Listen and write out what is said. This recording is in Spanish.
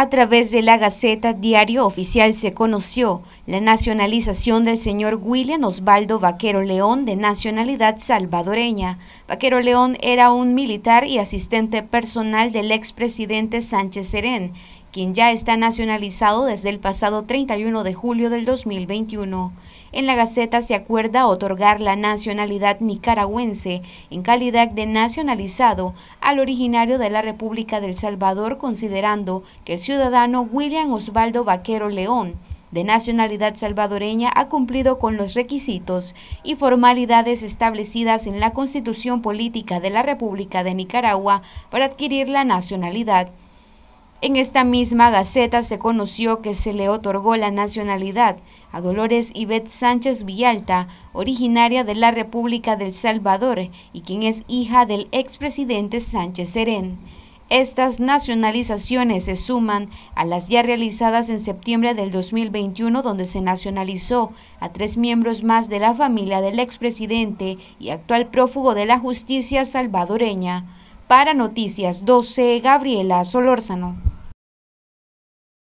A través de la Gaceta Diario Oficial se conoció la nacionalización del señor William Osvaldo Vaquero León de nacionalidad salvadoreña. Vaquero León era un militar y asistente personal del expresidente Sánchez Serén, quien ya está nacionalizado desde el pasado 31 de julio del 2021. En la Gaceta se acuerda otorgar la nacionalidad nicaragüense en calidad de nacionalizado al originario de la República del Salvador, considerando que el ciudadano William Osvaldo Vaquero León de nacionalidad salvadoreña ha cumplido con los requisitos y formalidades establecidas en la Constitución Política de la República de Nicaragua para adquirir la nacionalidad. En esta misma gaceta se conoció que se le otorgó la nacionalidad a Dolores Ivette Sánchez Villalta, originaria de la República del Salvador y quien es hija del expresidente Sánchez Serén. Estas nacionalizaciones se suman a las ya realizadas en septiembre del 2021 donde se nacionalizó a tres miembros más de la familia del expresidente y actual prófugo de la justicia salvadoreña. Para Noticias 12, Gabriela Solórzano.